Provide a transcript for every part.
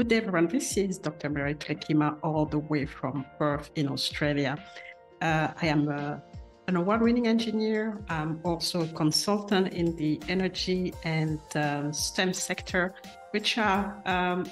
Good day, everyone. This is Dr. Mireille Toulekima, all the way from Perth in Australia. Uh, I am a, uh, an award winning engineer. I'm also a consultant in the energy and um, STEM sector, which are um,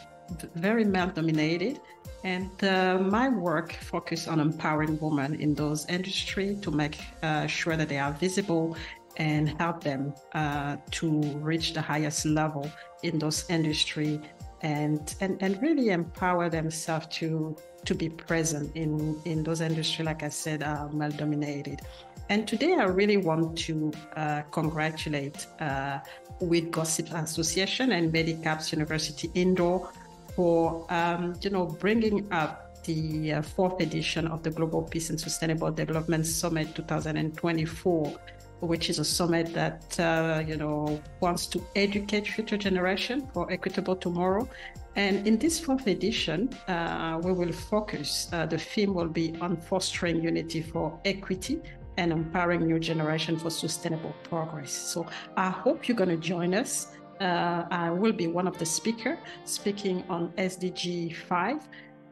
very male dominated. And uh, my work focuses on empowering women in those industries to make uh, sure that they are visible and help them uh, to reach the highest level in those industry and, and, and really empower themselves to, to be present in, in those industries, like I said, are male dominated. And today I really want to uh, congratulate uh, Wittgossip Association and Medicaps University Indore for, um, you know, bringing up the uh, fourth edition of the Global Peace and Sustainable Development Summit 2024 which is a summit that uh, you know wants to educate future generation for equitable tomorrow. And in this fourth edition, uh, we will focus. Uh, the theme will be on fostering unity for equity and empowering new generation for sustainable progress. So I hope you're going to join us. Uh, I will be one of the speaker speaking on SDG 5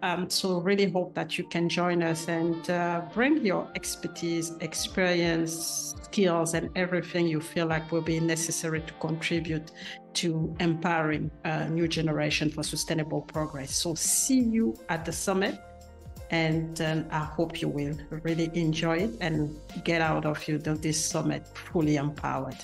um, so really hope that you can join us and uh, bring your expertise, experience, skills, and everything you feel like will be necessary to contribute to empowering a new generation for sustainable progress. So see you at the summit. And um, I hope you will really enjoy it and get out of you this summit fully empowered.